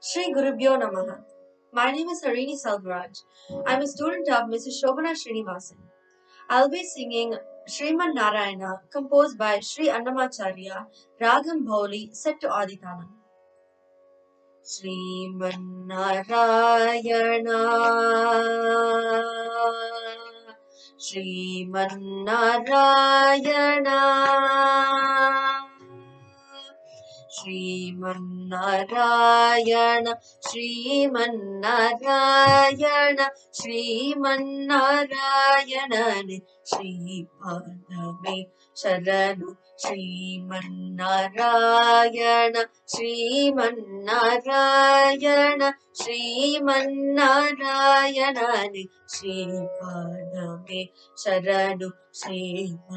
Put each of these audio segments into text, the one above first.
Shri Gurubhyo Namaha. My name is Harini Salvaraj. I'm a student of Mrs. Shobana Srinivasan. I'll be singing Sriman Narayana, composed by Sri Annamacharya, Ragam Bhauli, set to Aditalam. Sriman Narayana Narayana Sriman Narayana Sriman Narayana Sriman Narayana श्रीपादमे शरणु Sriman Narayana Sriman Narayana Sriman Narayana श्रीपादमे शरणु Sriman Narayana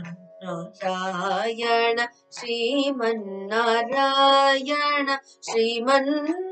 Sriman Narayana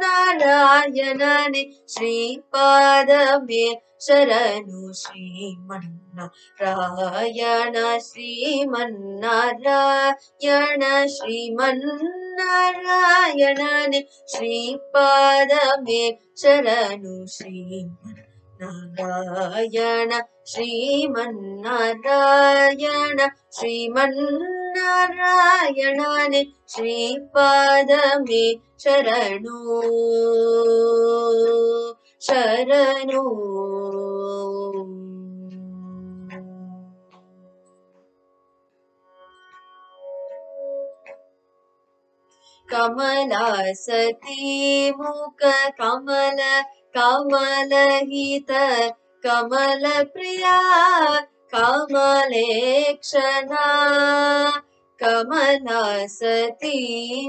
നാരായണനെ ശ്രീപാദമേ ശരണു ശ്രീമന്നാരായണ ശ്രീമന്നാരായണ ശ്രീമന്നാരായണനെ ശ്രീപാദമേ ശരണു ശ്രീമന്ന നാരായണ ശ്രീമന്നാരായണ ശ്രീമന്ന श्रीमन्नारायण श्रीपादमे शरणु। शरणु। कमला सती मुख कमल कमलहित कमलप्रिया कमलेक्षणा कमला सती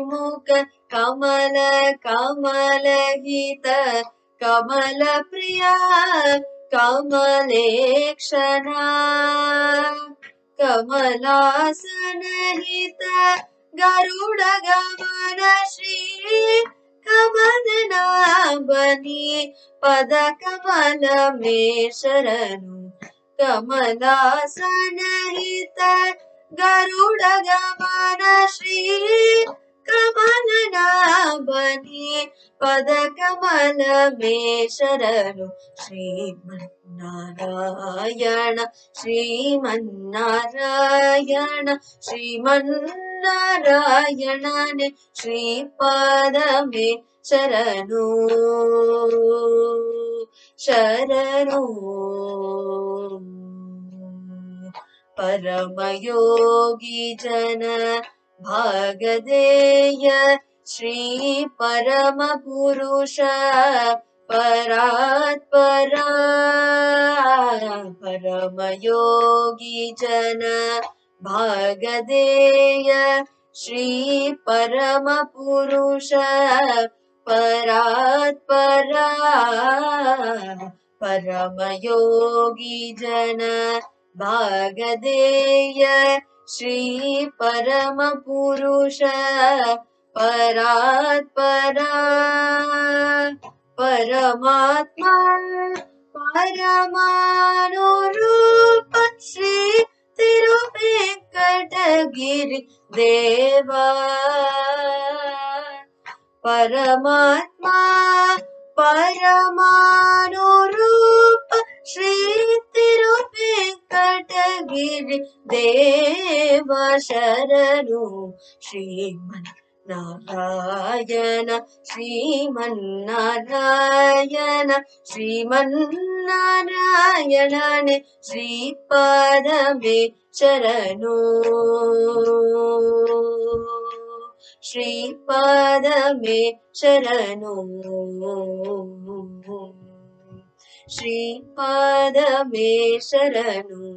मुख कमल कमलहित कमलप्रिया कमलेक्षणा कमलासनहित गरुडगमन श्री कमलनाभनि पदकमल मे शरणु कमलासनहित గరుడగమన శ్రీ కమలనాభని పద కమల శరణు శ్రీమన్నారాయణ శ్రీమన్నారాయణ శ్రీమన్నారాయణని శ్రీ పదమే శరణు శరణు परमयोगी जन भागदेय श्री परमपुरुष परात्परा परमयोगी जन भागदेय श्री परमपुरुष परात्परा परमयोगी जन भागदेय श्री परमपुरुष परात्परा परमात्मा परमानुरूप श्री तिरुवेङ्कटगिरि देवा परमात्मा परमानुरूप ശ്രീ തിരുപ്പിക്കടകിരി ദേവ ശരണു ശ്രീമൻ നാരായണ ശ്രീമന്നാരായണ ശ്രീമന്നാരായണനെ ശ്രീ പരമേ ശരണു. ശ്രീ പരമേ ശരണു. శ్రీపాదమే శరణు.